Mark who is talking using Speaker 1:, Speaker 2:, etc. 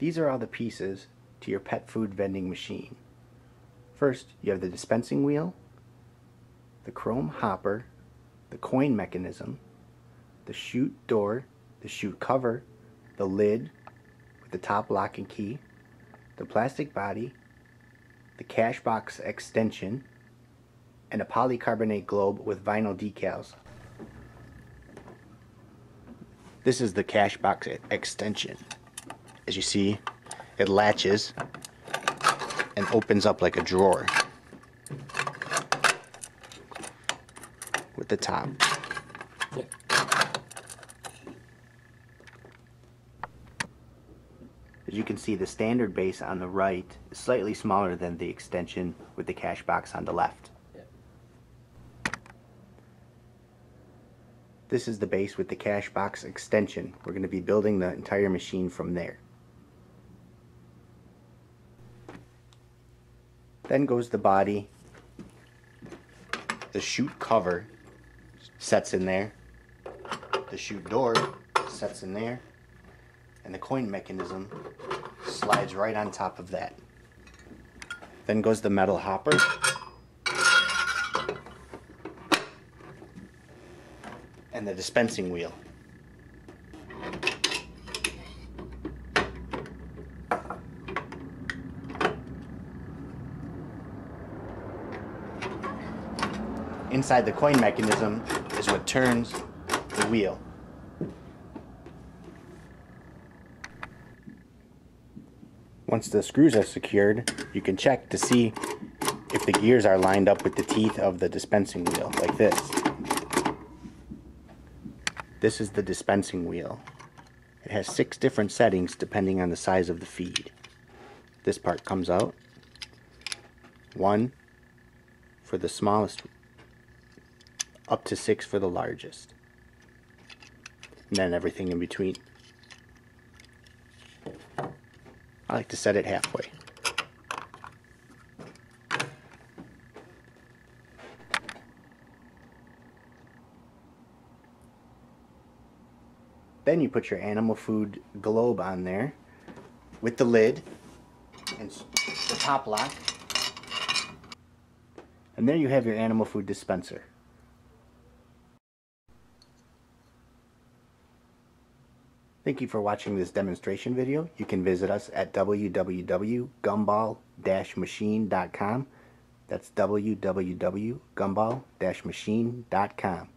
Speaker 1: These are all the pieces to your pet food vending machine. First, you have the dispensing wheel, the chrome hopper, the coin mechanism, the chute door, the chute cover, the lid with the top lock and key, the plastic body, the cash box extension, and a polycarbonate globe with vinyl decals. This is the cash box extension. As you see, it latches and opens up like a drawer with the top. As you can see, the standard base on the right is slightly smaller than the extension with the cash box on the left. This is the base with the cash box extension. We're going to be building the entire machine from there. Then goes the body. The chute cover sets in there. The chute door sets in there. And the coin mechanism slides right on top of that. Then goes the metal hopper. And the dispensing wheel. Inside the coin mechanism is what turns the wheel. Once the screws are secured, you can check to see if the gears are lined up with the teeth of the dispensing wheel, like this. This is the dispensing wheel. It has six different settings depending on the size of the feed. This part comes out. One for the smallest, up to six for the largest. And then everything in between. I like to set it halfway. Then you put your animal food globe on there with the lid and the top lock. And there you have your animal food dispenser. Thank you for watching this demonstration video. You can visit us at www.gumball-machine.com. That's www.gumball-machine.com.